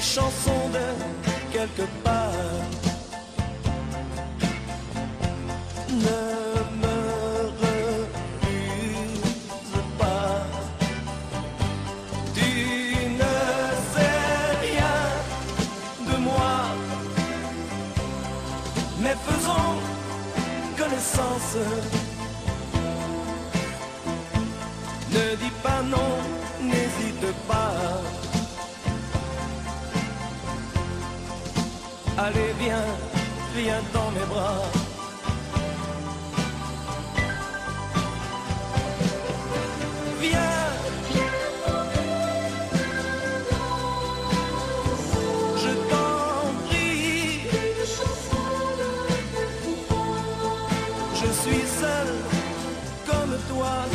chanson de quelque part. Ne me refuse pas. Tu ne sais rien de moi. Mais faisons connaissance. Allez, viens, viens dans mes bras. Viens. Je t'en prie. Je suis seul comme toi.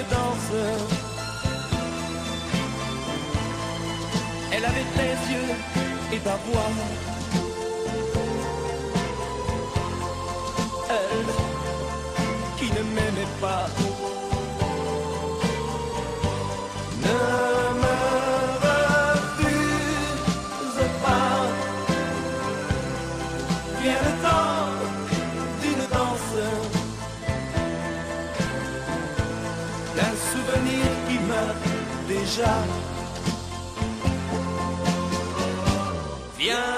D'une danse. Elle avait tes yeux et ta voix. Elle qui ne m'aimait pas. Ne me refuse pas. Viens le temps déjà. Viens